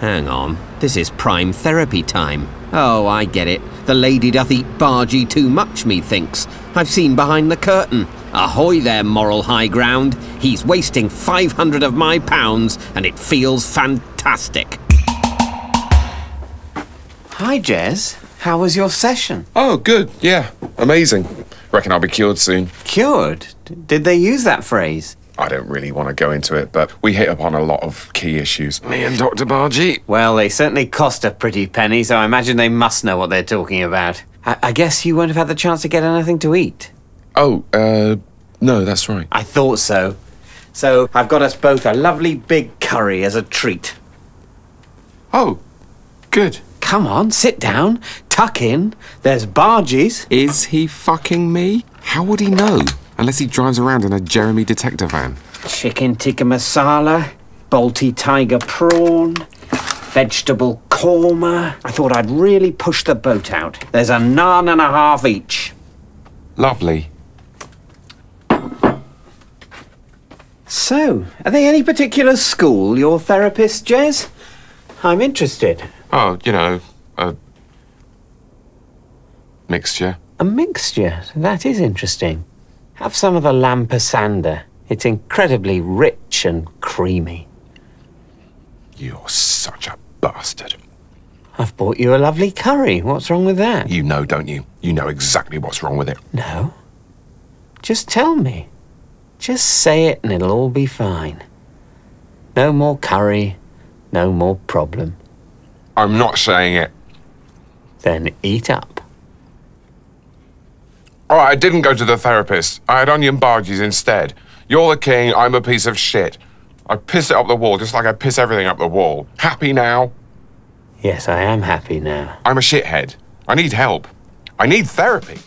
Hang on, this is prime therapy time. Oh, I get it. The lady doth eat bhaji too much, methinks. I've seen behind the curtain. Ahoy there, moral high ground. He's wasting 500 of my pounds, and it feels fantastic. Hi, Jez. How was your session? Oh, good. Yeah, amazing. Reckon I'll be cured soon. Cured? D- Did they use that phrase? I don't really want to go into it, but we hit upon a lot of key issues. Me and Dr. Bargy. Well, they certainly cost a pretty penny, so I imagine they must know what they're talking about. I, I guess you won't have had the chance to get anything to eat. Oh, uh, no, that's right. I thought so. So I've got us both a lovely big curry as a treat. Oh, good. Come on, sit down, tuck in. There's bhajis. Is he fucking me? How would he know? Unless he drives around in a Jeremy detector van. Chicken tikka masala, Balti tiger prawn, vegetable korma. I thought I'd really push the boat out. There's a naan and a half each. Lovely. So, are they any particular school, your therapist, Jez? I'm interested. Oh, you know, a mixture. A mixture. That is interesting. Have some of the lamb pasanda. It's incredibly rich and creamy. You're such a bastard. I've bought you a lovely curry. What's wrong with that? You know, don't you? You know exactly what's wrong with it. No. Just tell me. Just say it and it'll all be fine. No more curry, no more problem. I'm not saying it. Then eat up. All right, I didn't go to the therapist. I had onion bhajis instead. You're the king, I'm a piece of shit. I piss it up the wall just like I piss everything up the wall. Happy now? Yes, I am happy now. I'm a shithead. I need help. I need therapy.